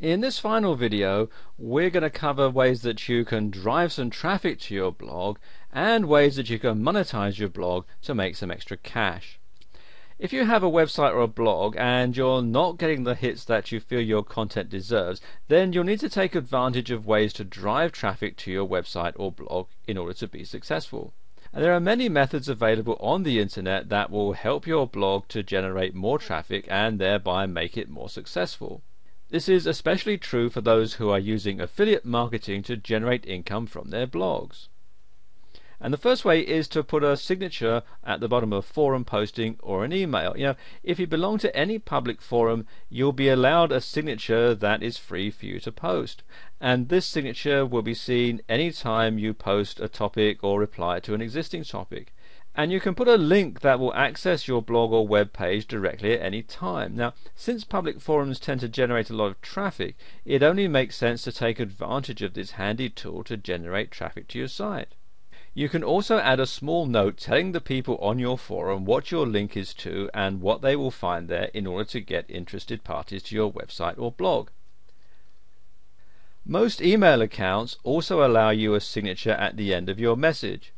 In this final video, we're going to cover ways that you can drive some traffic to your blog and ways that you can monetize your blog to make some extra cash. If you have a website or a blog and you're not getting the hits that you feel your content deserves, then you'll need to take advantage of ways to drive traffic to your website or blog in order to be successful. And there are many methods available on the internet that will help your blog to generate more traffic and thereby make it more successful. This is especially true for those who are using affiliate marketing to generate income from their blogs. And the first way is to put a signature at the bottom of a forum posting or an email. You know, if you belong to any public forum, you'll be allowed a signature that is free for you to post. And this signature will be seen any time you post a topic or reply to an existing topic and you can put a link that will access your blog or web page directly at any time. Now, since public forums tend to generate a lot of traffic, it only makes sense to take advantage of this handy tool to generate traffic to your site. You can also add a small note telling the people on your forum what your link is to and what they will find there in order to get interested parties to your website or blog. Most email accounts also allow you a signature at the end of your message.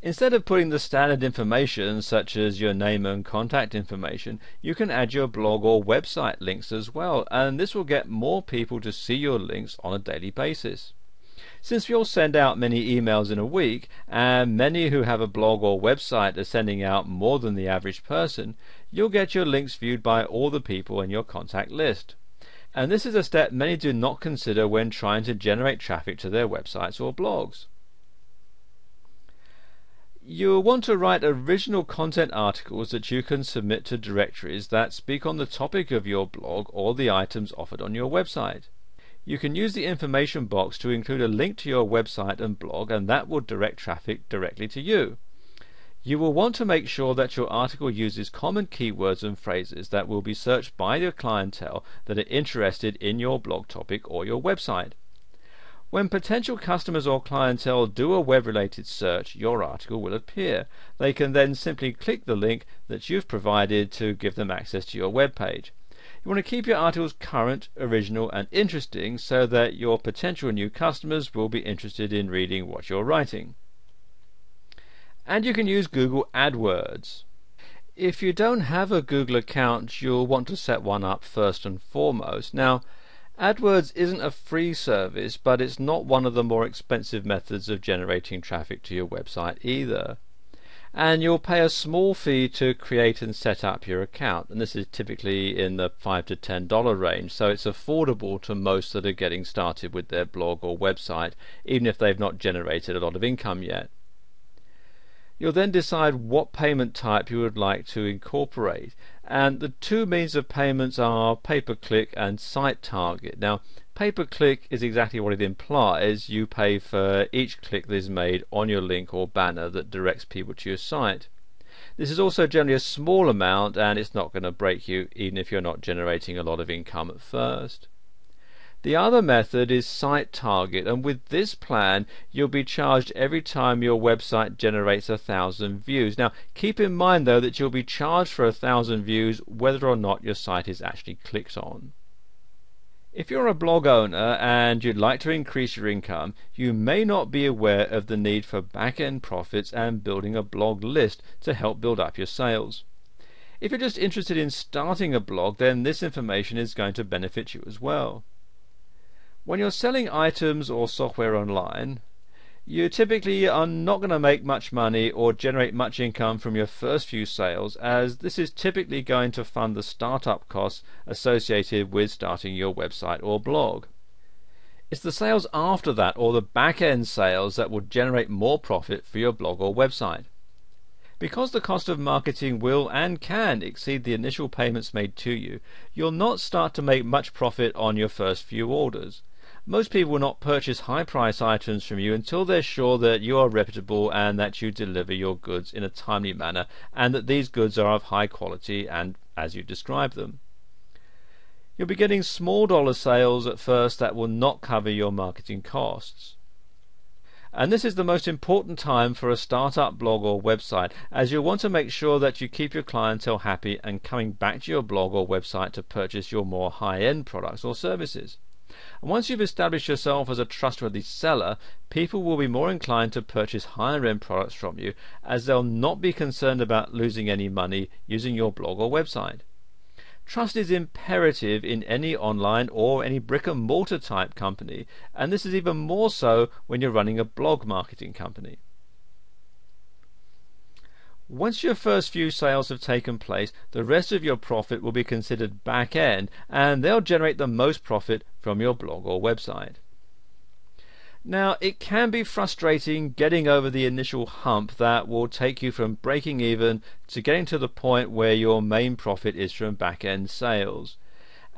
Instead of putting the standard information such as your name and contact information, you can add your blog or website links as well, and this will get more people to see your links on a daily basis. Since you'll send out many emails in a week, and many who have a blog or website are sending out more than the average person, you'll get your links viewed by all the people in your contact list. And this is a step many do not consider when trying to generate traffic to their websites or blogs. You'll want to write original content articles that you can submit to directories that speak on the topic of your blog or the items offered on your website. You can use the information box to include a link to your website and blog, and that will direct traffic directly to you. You will want to make sure that your article uses common keywords and phrases that will be searched by your clientele that are interested in your blog topic or your website. When potential customers or clientele do a web related search, your article will appear. They can then simply click the link that you've provided to give them access to your web page. You want to keep your articles current, original, and interesting so that your potential new customers will be interested in reading what you're writing. And you can use Google AdWords. If you don't have a Google account, you'll want to set one up first and foremost. Now, AdWords isn't a free service, but it's not one of the more expensive methods of generating traffic to your website either. And you'll pay a small fee to create and set up your account, and this is typically in the five to ten dollar range, so it's affordable to most that are getting started with their blog or website, even if they've not generated a lot of income yet. You'll then decide what payment type you would like to incorporate. And the two means of payments are pay per click and site target. Now, pay per click is exactly what it implies. You pay for each click that is made on your link or banner that directs people to your site. This is also generally a small amount and it's not going to break you even if you're not generating a lot of income at first. The other method is site target, and with this plan, you'll be charged every time your website generates a thousand views. Now, keep in mind though that you'll be charged for a thousand views whether or not your site is actually clicked on. If you're a blog owner and you'd like to increase your income, you may not be aware of the need for back end profits and building a blog list to help build up your sales. If you're just interested in starting a blog, then this information is going to benefit you as well. When you're selling items or software online, you typically are not going to make much money or generate much income from your first few sales, as this is typically going to fund the startup costs associated with starting your website or blog. It's the sales after that or the back end sales that will generate more profit for your blog or website. Because the cost of marketing will and can exceed the initial payments made to you, you'll not start to make much profit on your first few orders. Most people will not purchase high price items from you until they're sure that you are reputable and that you deliver your goods in a timely manner and that these goods are of high quality and as you describe them. You'll be getting small dollar sales at first that will not cover your marketing costs. And this is the most important time for a startup blog or website, as you'll want to make sure that you keep your clientele happy and coming back to your blog or website to purchase your more high end products or services. And once you've established yourself as a trustworthy seller, people will be more inclined to purchase higher end products from you as they'll not be concerned about losing any money using your blog or website. Trust is imperative in any online or any brick and mortar type company, and this is even more so when you're running a blog marketing company. Once your first few sales have taken place, the rest of your profit will be considered back end, and they'll generate the most profit from your blog or website. Now, it can be frustrating getting over the initial hump that will take you from breaking even to getting to the point where your main profit is from back end sales.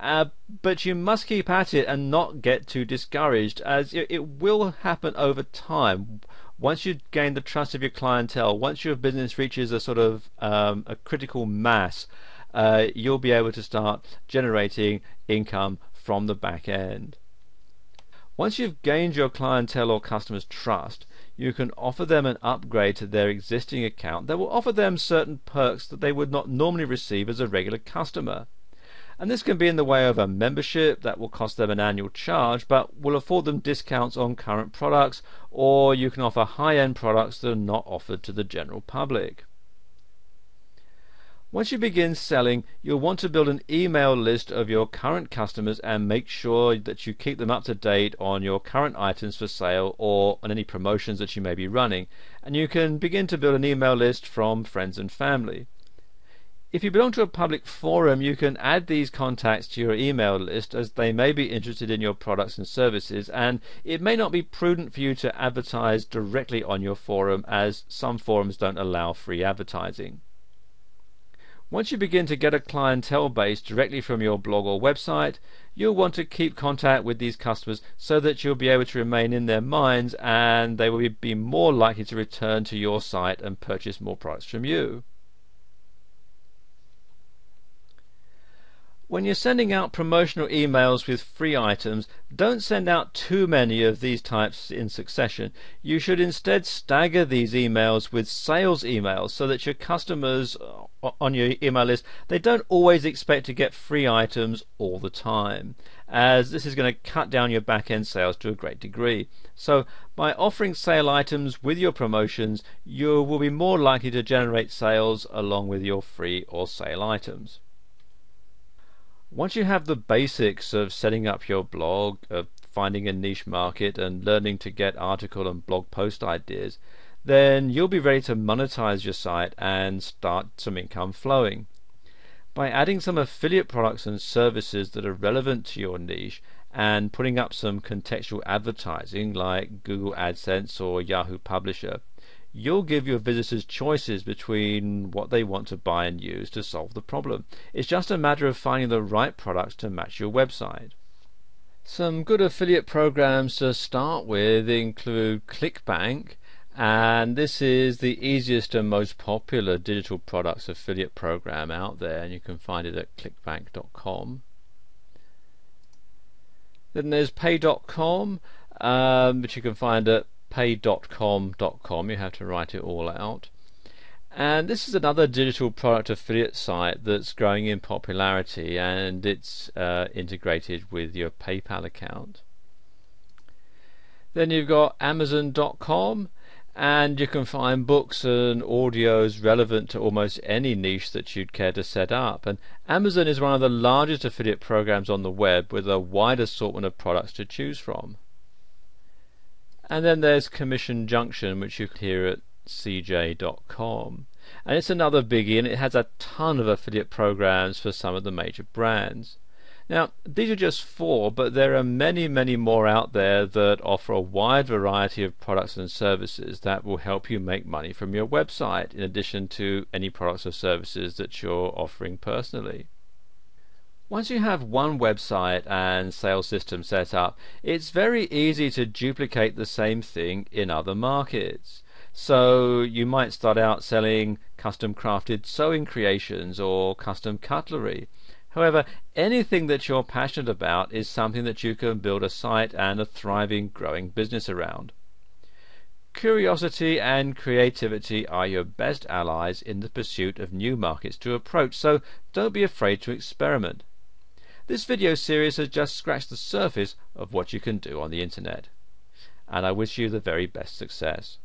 Uh, but you must keep at it and not get too discouraged, as it, it will happen over time. Once you gain the trust of your clientele, once your business reaches a sort of um, a critical mass, uh, you'll be able to start generating income from the back end. Once you've gained your clientele or customers' trust, you can offer them an upgrade to their existing account that will offer them certain perks that they would not normally receive as a regular customer. And this can be in the way of a membership that will cost them an annual charge but will afford them discounts on current products, or you can offer high end products that are not offered to the general public. Once you begin selling, you'll want to build an email list of your current customers and make sure that you keep them up to date on your current items for sale or on any promotions that you may be running. And you can begin to build an email list from friends and family. If you belong to a public forum, you can add these contacts to your email list as they may be interested in your products and services, and it may not be prudent for you to advertise directly on your forum as some forums don't allow free advertising. Once you begin to get a clientele base directly from your blog or website, you'll want to keep contact with these customers so that you'll be able to remain in their minds and they will be more likely to return to your site and purchase more products from you. When you're sending out promotional emails with free items, don't send out too many of these types in succession. You should instead stagger these emails with sales emails so that your customers uh, on your email list they don't always expect to get free items all the time as this is going to cut down your back end sales to a great degree. So by offering sale items with your promotions, you will be more likely to generate sales along with your free or sale items. Once you have the basics of setting up your blog, of finding a niche market, and learning to get article and blog post ideas, then you'll be ready to monetize your site and start some income flowing. By adding some affiliate products and services that are relevant to your niche and putting up some contextual advertising like Google AdSense or Yahoo Publisher, you'll give your visitors choices between what they want to buy and use to solve the problem. It's just a matter of finding the right products to match your website. Some good affiliate programs to start with include ClickBank, and this is the easiest and most popular digital products affiliate program out there, and you can find it at clickbank.com. Then there's PayDotCom, um, which you can find at paydotcom.com. You have to write it all out. And this is another digital product affiliate site that's growing in popularity and it's uh, integrated with your PayPal account. Then you've got Amazon.com and you can find books and audios relevant to almost any niche that you'd care to set up. And Amazon is one of the largest affiliate programs on the web with a wide assortment of products to choose from. And then there's Commission Junction, which you can hear at cj.com. And it's another biggie, and it has a ton of affiliate programs for some of the major brands. Now, these are just four, but there are many, many more out there that offer a wide variety of products and services that will help you make money from your website, in addition to any products or services that you're offering personally. Once you have one website and sales system set up, it's very easy to duplicate the same thing in other markets. So you might start out selling custom crafted sewing creations or custom cutlery. However, anything that you're passionate about is something that you can build a site and a thriving, growing business around. Curiosity and creativity are your best allies in the pursuit of new markets to approach, so don't be afraid to experiment. This video series has just scratched the surface of what you can do on the internet, and I wish you the very best success.